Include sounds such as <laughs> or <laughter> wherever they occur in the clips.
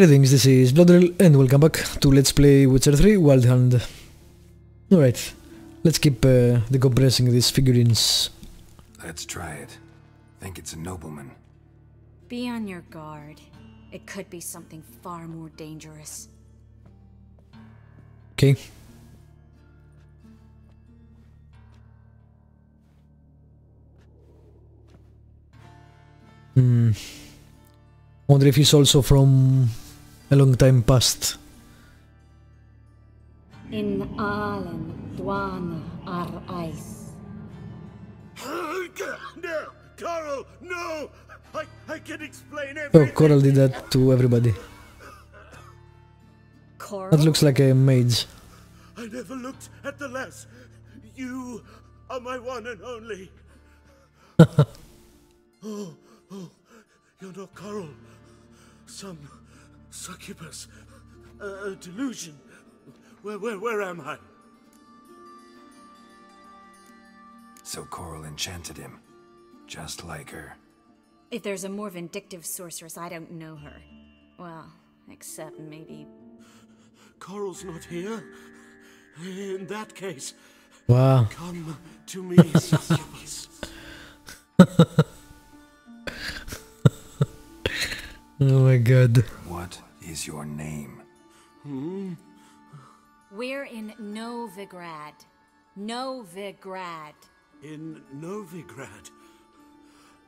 Greetings, this is Vlodril and welcome back to Let's Play Witcher 3 Wild Hunt. Alright, let's keep uh, decompressing these figurines. Let's try it. Think it's a nobleman. Be on your guard. It could be something far more dangerous. Okay. Hmm. Wonder if he's also from a long time past. In Aalen, Dwana, Ar Ice. No, Coral, no! I, I can explain Oh, everything. Coral did that to everybody. Coral? That looks like a mage. I never looked at the lass. You are my one and only. <laughs> oh, oh, you're not Coral. Some succubus. A, a delusion. Where, where, where am I? So Coral enchanted him. Just like her. If there's a more vindictive sorceress, I don't know her. Well, except maybe. Coral's not here. In that case, Wow. come to me, <laughs> succubus. <laughs> Oh my god. What is your name? Hmm? We're in Novigrad. Novigrad. In Novigrad.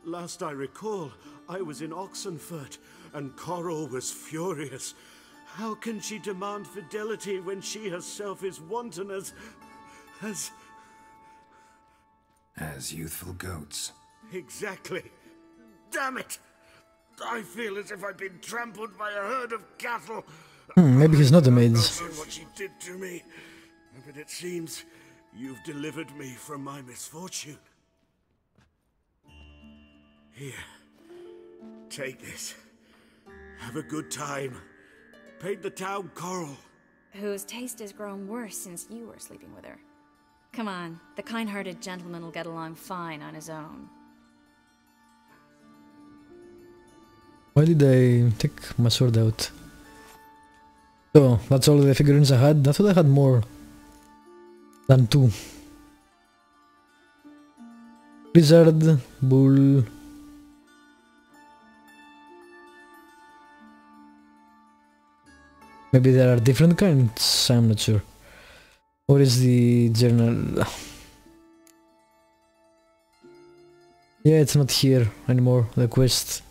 Last I recall, I was in Oxenfurt, and Coral was furious. How can she demand fidelity when she herself is wanton as. as. As youthful goats. Exactly. Damn it! I feel as if I've been trampled by a herd of cattle. Hmm, maybe he's not a mage. Not sure what she did to me, but it seems you've delivered me from my misfortune. Here, take this. Have a good time. Paint the town coral. Whose taste has grown worse since you were sleeping with her. Come on, the kind hearted gentleman will get along fine on his own. Why did I take my sword out? So, that's all the figurines I had. I thought I had more than two. Lizard, bull. Maybe there are different kinds, I'm not sure. What is the journal? Yeah, it's not here anymore, the quest.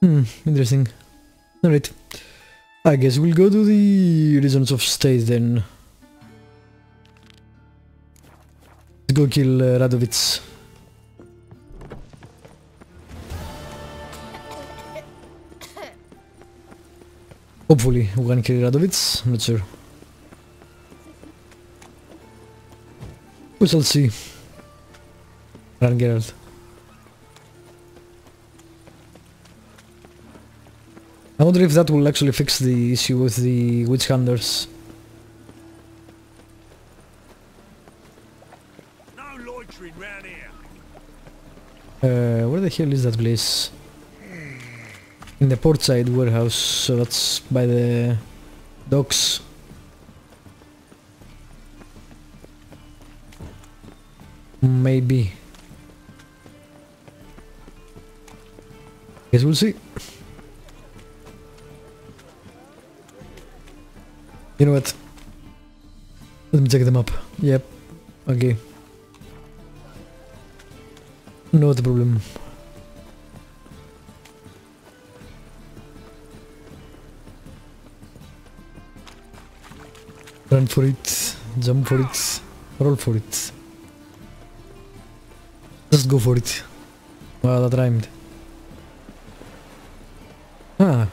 Hmm, interesting. Alright. I guess we'll go to the Reasons of State then. Let's go kill uh, Radovid. Hopefully we can kill Radovid, I'm not sure. We shall see. Run Geralt. I wonder if that will actually fix the issue with the witch hunters. No loitering round here. Uh, where the hell is that place? In the portside warehouse, so that's by the docks. Maybe. Guess we'll see. You know what? Let me check them up. Yep. Okay. No problem. Run for it, jump for it, roll for it. Just go for it. Wow, that rhymed. Ah,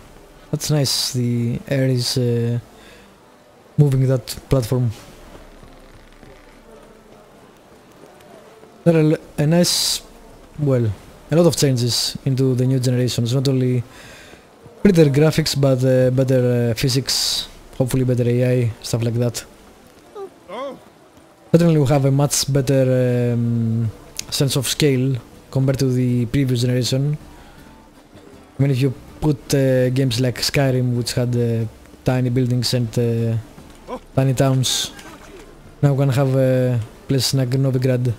that's nice. The air is uh, moving that platform. There are a nice, well, a lot of changes into the new generations. Not only better graphics, but uh, better uh, physics, hopefully better AI, stuff like that. Certainly we have a much better um, sense of scale compared to the previous generation. I mean, if you put uh, games like Skyrim, which had uh, tiny buildings and uh, tiny towns. Now we can have uh, places like Novigrad.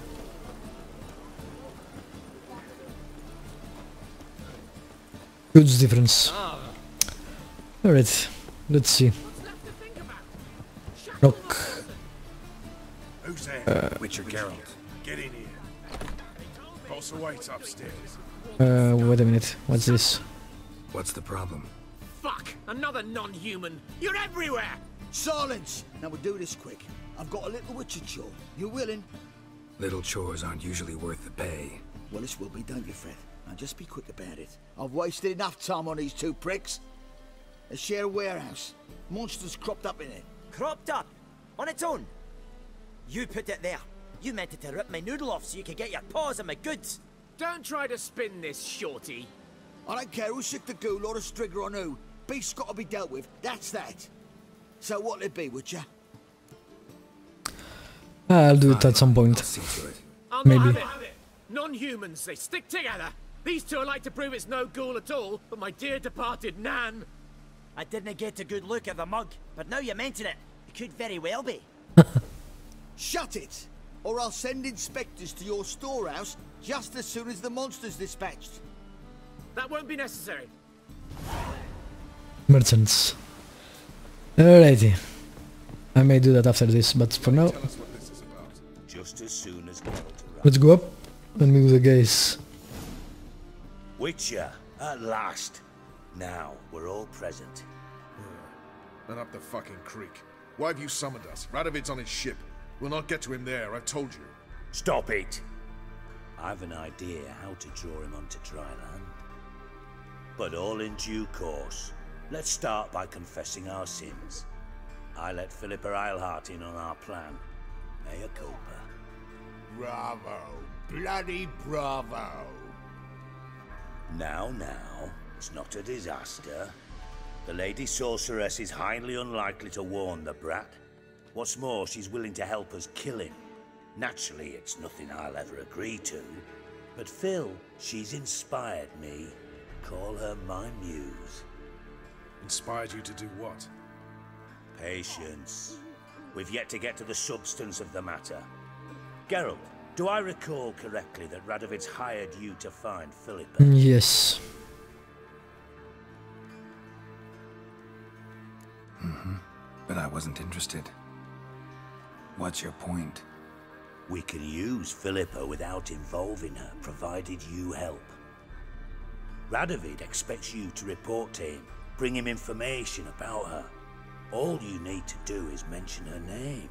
Huge difference. Alright, let's see. Rock. Who's there? Witcher Geralt. Get in here. Boss awaits upstairs. Uh, wait a minute, what's this? What's the problem? Fuck! Another non-human! You're everywhere! Silence! Now we'll do this quick. I've got a little witcher chore. You willing? Little chores aren't usually worth the pay. Well, this will be, don't you, Fred? Now just be quick about it. I've wasted enough time on these two pricks. They share a warehouse. Monsters cropped up in it. Cropped up? On its own? You put it there. You meant it to rip my noodle off so you could get your paws on my goods. Don't try to spin this, shorty. I don't care who sick the ghoul or the striga on who. Beast's got to be dealt with. That's that. So what'll it be, Witcher? Ah, I'll do it at some point. see to it. I'll Maybe. not have it. Non-humans, they stick together. These two are like to prove it's no ghoul at all, but my dear departed Nan. I didn't get a good look at the mug, but now you mention it, it could very well be. <laughs> Shut it! Or I'll send inspectors to your storehouse just as soon as the monster's dispatched. That won't be necessary. Merchants. Alrighty. I may do that after this, but for now, Just as soon as let's go up and meet with the guys. Witcher, at last. Now we're all present. And up the fucking creek. Why have you summoned us? Radovid's on his ship. We'll not get to him there, I've told you. Stop it! I've an idea how to draw him onto dry land. But all in due course. Let's start by confessing our sins. I let Philippa Eilhart in on our plan. Mea culpa. Bravo. Bloody bravo. Now, now, it's not a disaster. The Lady Sorceress is highly unlikely to warn the brat. What's more, she's willing to help us kill him. Naturally, it's nothing I'll ever agree to. But Phil, she's inspired me. Call her my muse. Inspired you to do what? Patience. We've yet to get to the substance of the matter. Geralt, do I recall correctly that Radovid's hired you to find Philippa? Yes. Mm-hmm. But I wasn't interested. What's your point? We can use Philippa without involving her, provided you help. Radovid expects you to report to him, bring him information about her. All you need to do is mention her name,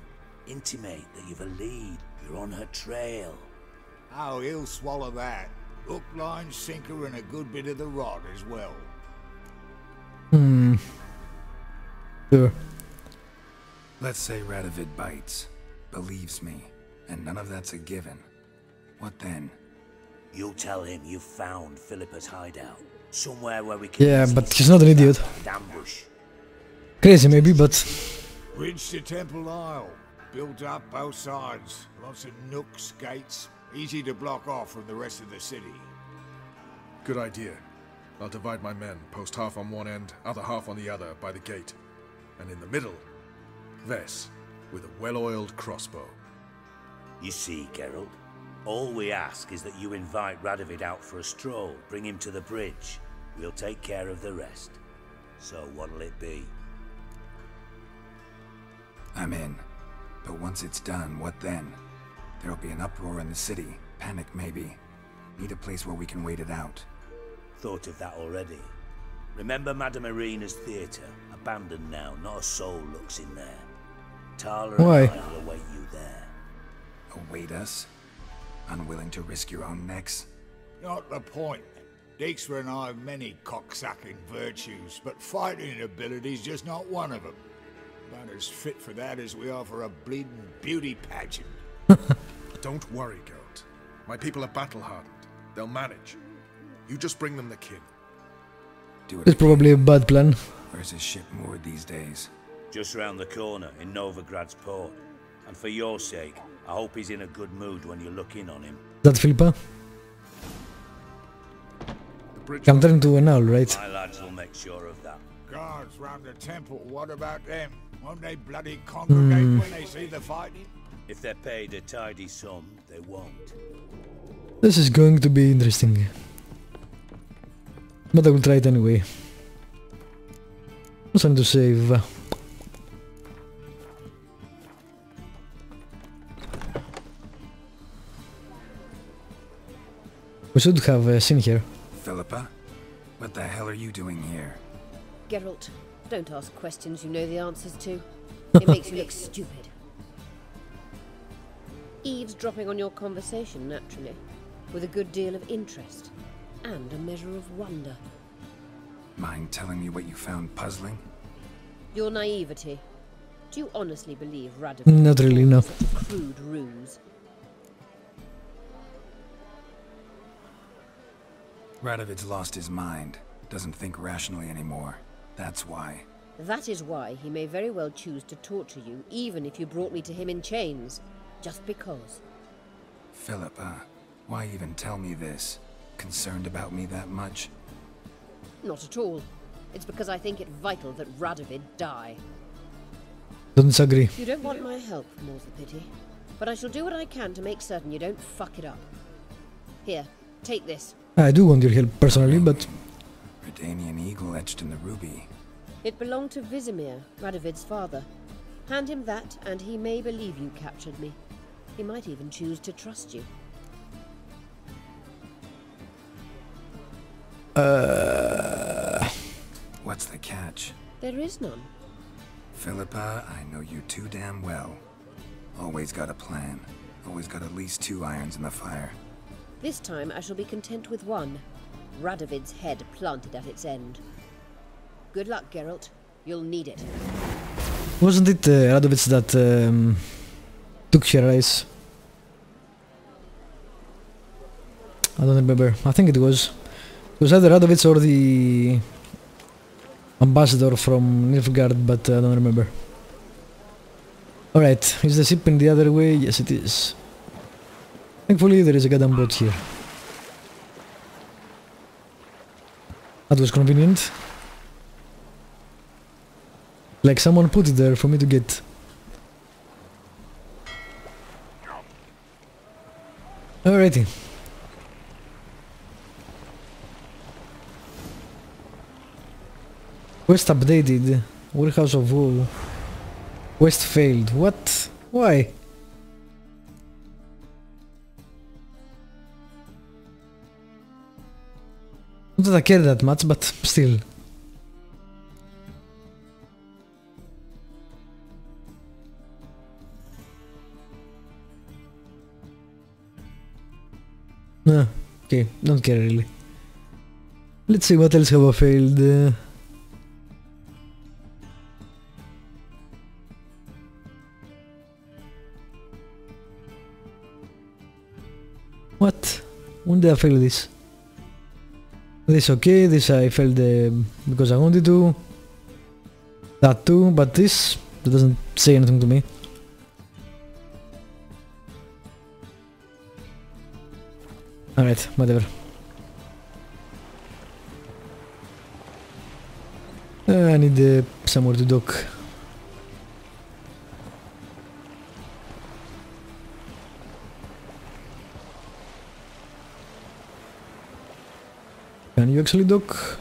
intimate that you've a lead, you're on her trail. Oh, he'll swallow that. Hook, line, sinker, and a good bit of the rod as well. Hmm. Sure. Let's say Radovid bites, believes me, and none of that's a given. What then? You'll tell him you found Philippa's hideout, somewhere where we can... Yeah, but he's not an idiot. ambush. Crazy maybe, but Bridge to Temple Isle. Built up both sides. Lots of nooks, gates. Easy to block off from the rest of the city. Good idea. I'll divide my men, post half on one end, other half on the other, by the gate. And in the middle, Ves, with a well-oiled crossbow. You see, Geralt, all we ask is that you invite Radovid out for a stroll, bring him to the bridge. We'll take care of the rest. So what'll it be? I'm in. But once it's done, what then? There'll be an uproar in the city. Panic, maybe. Need a place where we can wait it out. Thought of that already. Remember Madame Arena's theatre? Abandoned now, not a soul looks in there. Thaler Why? and I will await you there. Await us? Unwilling to risk your own necks? Not the point. Dijkstra and I have many cocksucking virtues, but fighting ability's just not one of them. About as fit for that as we are for a bleeding beauty pageant. <laughs> Don't worry, Geralt. My people are battle-hardened. They'll manage. You just bring them the kin. Do it it's probably a bad plan. Where's his ship moored these days? Just round the corner in Novigrad's port. And for your sake, I hope he's in a good mood when you look in on him. That Philippa? The bridge. I'm turning to an owl, right? My lads will make sure of that. Guards round the temple, what about them? Won't they bloody congregate hmm. when they see the fighting? If they're paid a tidy sum, they won't. This is going to be interesting. But I will try it anyway. Also need to save. We should have uh, a scene here. Philippa? What the hell are you doing here? Geralt, don't ask questions you know the answers to. <laughs> It makes you look stupid. Eavesdropping on your conversation, naturally, with a good deal of interest and a measure of wonder. Mind telling me what you found puzzling? Your naivety. Do you honestly believe Radovid Not really, no. such a crude ruse? Radovid's lost his mind. Doesn't think rationally anymore. That's why. That is why he may very well choose to torture you, even if you brought me to him in chains. Just because. Philippa, why even tell me this? Concerned about me that much? Not at all. It's because I think it vital that Radovid die. Don't disagree. You don't want my help, more's the pity. But I shall do what I can to make certain you don't fuck it up. Here, take this. I do want your help personally, but Redanian eagle etched in the ruby. It belonged to Vizimir, Radovid's father. Hand him that, and he may believe you captured me. He might even choose to trust you. uh, What's the catch? There is none. Philippa, I know you too damn well. Always got a plan. Always got at least two irons in the fire. This time I shall be content with one. Radovid's head planted at its end. Good luck, Geralt. You'll need it. wasn't it uh, that um, took her eyes? I don't remember. I think it was. It was either Radovid or the ambassador from Nilfgaard, but I don't remember. Alright, is the ship in the other way? Yes, it is. Thankfully, there is a goddamn boat here. That was convenient. Like someone put it there for me to get. Alrighty. Quest updated. Warehouse of Woe. Quest failed. What? Why? Not that I care that much, but still. Ah, okay, don't care really. Let's see what else have I failed. Uh, what? When did I fail this? This okay, this I failed uh, because I wanted to. That too, but this doesn't say anything to me. Alright, whatever. Uh, I need uh, somewhere to dock. Can you actually dock?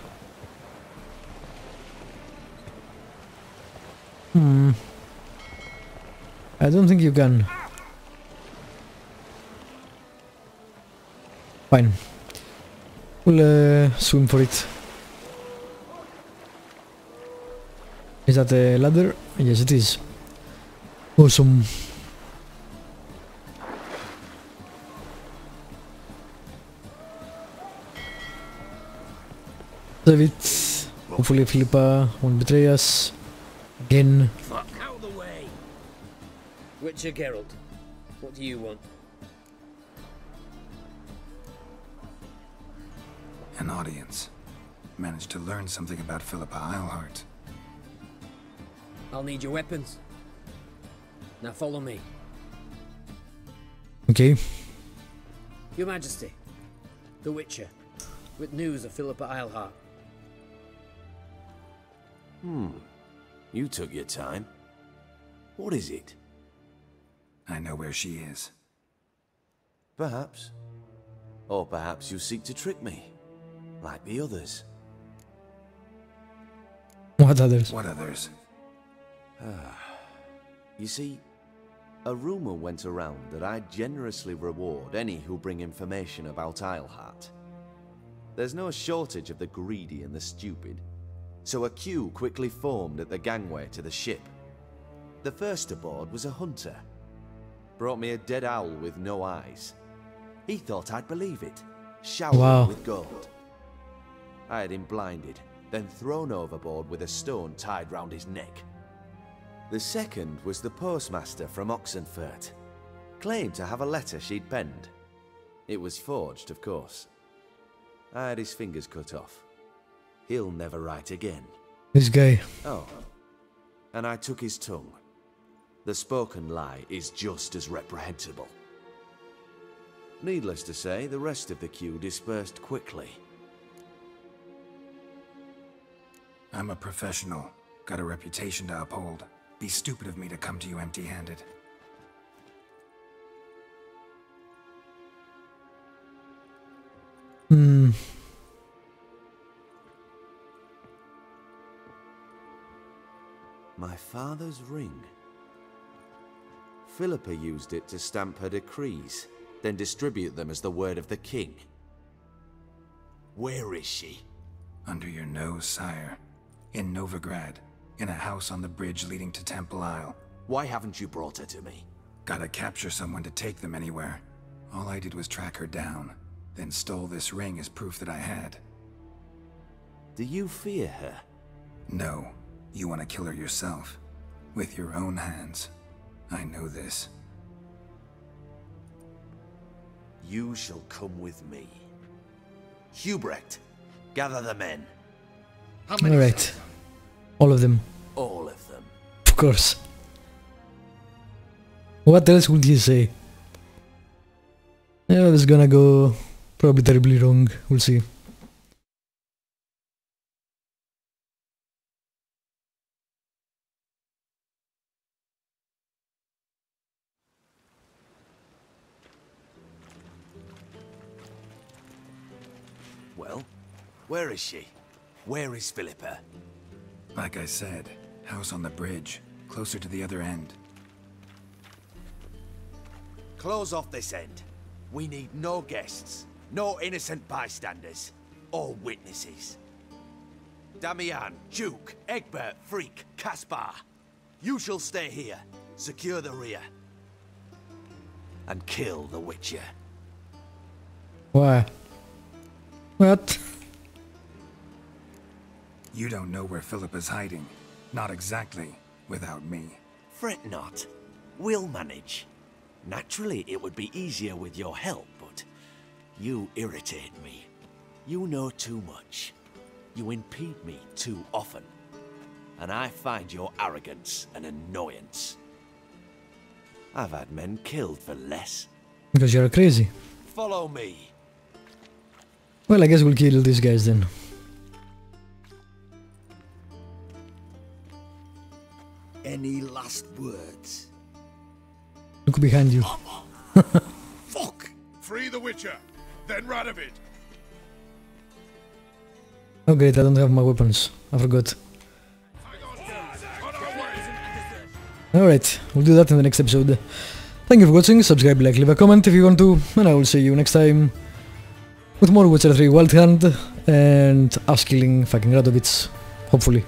Hmm. I don't think you can. Fine. We'll uh, swim for it. Is that a ladder? Yes, it is. Awesome. Save it. Hopefully Philippa won't betray us. Again. Fuck out of the way! Witcher Geralt, what do you want? An audience. Managed to learn something about Philippa Eilhart. I'll need your weapons. Now follow me. Okay. Your Majesty, the Witcher. with news of Philippa Eilhart. Hmm. You took your time. What is it? I know where she is. Perhaps. Or perhaps you seek to trick me, like the others. What others? What others? Ah. <sighs> You see, a rumor went around that I generously reward any who bring information about Eilhart. There's no shortage of the greedy and the stupid, so a queue quickly formed at the gangway to the ship. The first aboard was a hunter. Brought me a dead owl with no eyes. He thought I'd believe it, showered Wow. with gold. I had him blinded, then thrown overboard with a stone tied round his neck. The second was the postmaster from Oxenfurt. Claimed to have a letter she'd penned. It was forged, of course. I had his fingers cut off. He'll never write again. He's gay. Oh. And I took his tongue. The spoken lie is just as reprehensible. Needless to say, the rest of the queue dispersed quickly. I'm a professional. Got a reputation to uphold. Be stupid of me to come to you empty-handed. Hmm. My father's ring. Philippa used it to stamp her decrees, then distribute them as the word of the king. Where is she? Under your nose, sire. In Novigrad. In a house on the bridge leading to Temple Isle. Why haven't you brought her to me? Gotta capture someone to take them anywhere. All I did was track her down, then stole this ring as proof that I had. Do you fear her? No, you want to kill her yourself. With your own hands. I know this. You shall come with me. Hubrecht, gather the men. How many? Alright. All of them. All of them. Of course. What else would you say? Yeah, this is gonna go probably terribly wrong. We'll see. Where is she? Where is Philippa? Like I said, house on the bridge, closer to the other end. Close off this end. We need no guests, no innocent bystanders, or witnesses. Damian, Duke, Egbert, Freak, Caspar. You shall stay here, secure the rear, and kill the Witcher. Why? What? You don't know where Philip is hiding. Not exactly, without me. Fret not. We'll manage. Naturally, it would be easier with your help, but you irritate me. You know too much. You impede me too often. And I find your arrogance an annoyance. I've had men killed for less. Because you're crazy. Follow me. Well, I guess we'll kill these guys then. Any last words? Look behind you. <laughs> Fuck! Free the Witcher, then Radovid. Oh great, I don't have my weapons. I forgot. Alright, we'll do that in the next episode. Thank you for watching, subscribe, like, leave a comment if you want to, and I will see you next time with more Witcher 3 Wild Hunt and us killing fucking Radovid, hopefully.